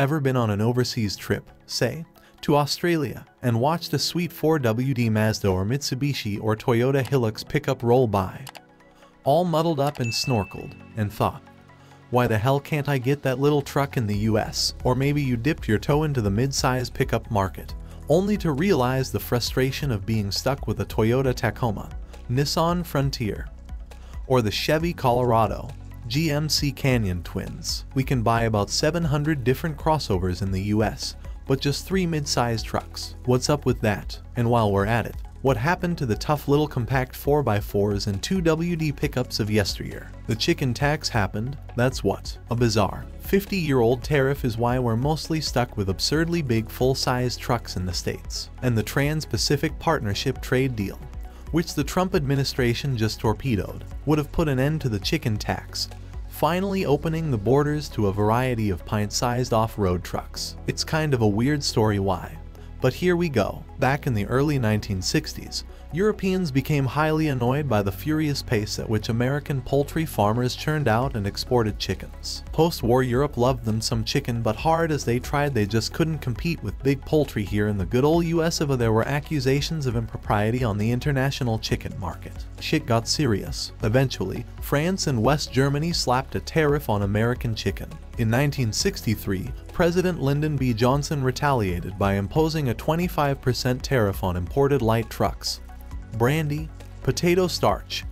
Ever been on an overseas trip, say, to Australia, and watched a sweet 4WD Mazda or Mitsubishi or Toyota Hilux pickup roll by? All muddled up and snorkeled, and thought, why the hell can't I get that little truck in the US? Or maybe you dipped your toe into the mid-size pickup market, only to realize the frustration of being stuck with a Toyota Tacoma, Nissan Frontier, or the Chevy Colorado, GMC Canyon Twins. We can buy about 700 different crossovers in the US, but just three mid-sized trucks. What's up with that? And while we're at it, what happened to the tough little compact 4x4s and 2WD pickups of yesteryear? The chicken tax happened, that's what. A bizarre, 50-year-old tariff is why we're mostly stuck with absurdly big full-size trucks in the States. And the Trans-Pacific Partnership trade deal, which the Trump administration just torpedoed, would have put an end to the chicken tax, finally opening the borders to a variety of pint-sized off-road trucks. It's kind of a weird story why, but here we go. Back in the early 1960s, Europeans became highly annoyed by the furious pace at which American poultry farmers churned out and exported chickens. Post-war Europe loved them some chicken but hard as they tried they just couldn't compete with big poultry here in the good old US of there were accusations of impropriety on the international chicken market. Shit got serious. Eventually, France and West Germany slapped a tariff on American chicken. In 1963, President Lyndon B. Johnson retaliated by imposing a 25% tariff on imported light trucks, brandy, potato starch,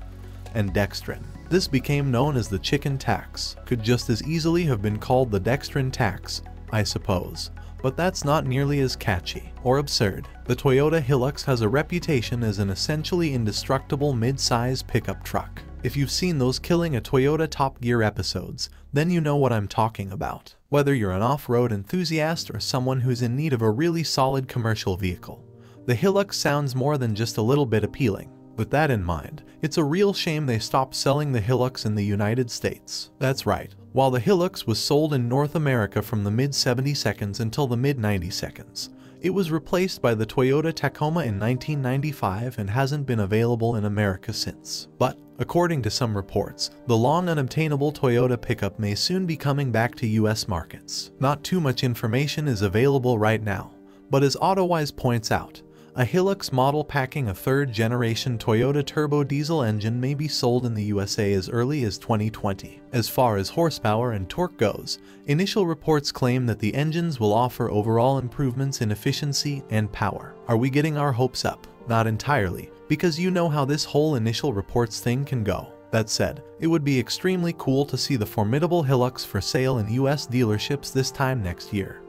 and dextrin. This became known as the chicken tax. Could just as easily have been called the dextrin tax, I suppose. But that's not nearly as catchy or absurd. The Toyota Hilux has a reputation as an essentially indestructible mid-size pickup truck. If you've seen those Killing a Toyota Top Gear episodes, then you know what I'm talking about. Whether you're an off-road enthusiast or someone who's in need of a really solid commercial vehicle, the Hilux sounds more than just a little bit appealing. With that in mind, it's a real shame they stopped selling the Hilux in the United States. That's right, while the Hilux was sold in North America from the mid-70 seconds until the mid-90 seconds, it was replaced by the Toyota Tacoma in 1995 and hasn't been available in America since. But, according to some reports, the long unobtainable Toyota pickup may soon be coming back to US markets. Not too much information is available right now, but as AutoWise points out, a Hilux model packing a third-generation Toyota turbo diesel engine may be sold in the USA as early as 2020. As far as horsepower and torque goes, initial reports claim that the engines will offer overall improvements in efficiency and power. Are we getting our hopes up? Not entirely, because you know how this whole initial reports thing can go. That said, it would be extremely cool to see the formidable Hilux for sale in US dealerships this time next year.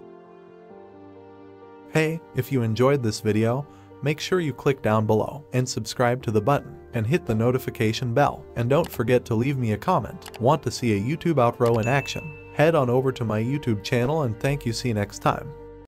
Hey, if you enjoyed this video, make sure you click down below and subscribe to the button and hit the notification bell. And don't forget to leave me a comment. Want to see a YouTube outro in action? Head on over to my YouTube channel and thank you see you next time.